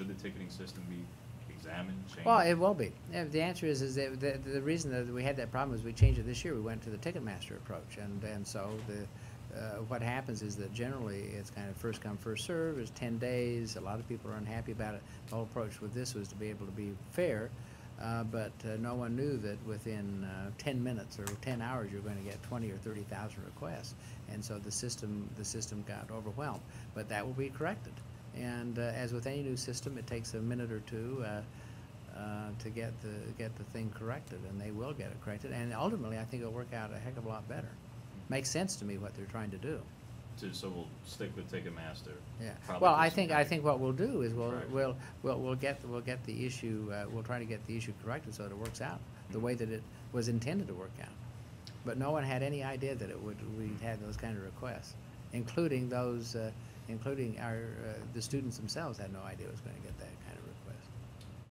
should the ticketing system be examined, changed? Well, it will be. The answer is, is that the, the reason that we had that problem is we changed it this year. We went to the Ticketmaster approach. And, and so the, uh, what happens is that generally it's kind of first come, first serve. It's ten days. A lot of people are unhappy about it. The whole approach with this was to be able to be fair. Uh, but uh, no one knew that within uh, ten minutes or ten hours, you're going to get twenty or thirty thousand requests. And so the system, the system got overwhelmed. But that will be corrected. And uh, as with any new system, it takes a minute or two uh, uh, to get the, get the thing corrected, and they will get it corrected. And ultimately, I think it'll work out a heck of a lot better. Makes sense to me what they're trying to do. So, so we'll stick with Ticketmaster. Yeah. Probably Well, I think, I think what we'll do is we'll, Correct. we'll, we'll, we'll get, we'll get the issue, uh, we'll try to get the issue corrected so that it works out, the Mhm. way that it was intended to work out. But no one had any idea that it would, we'd had those kind of requests, including those, uh, including our, uh, the students themselves had no idea was gonna get that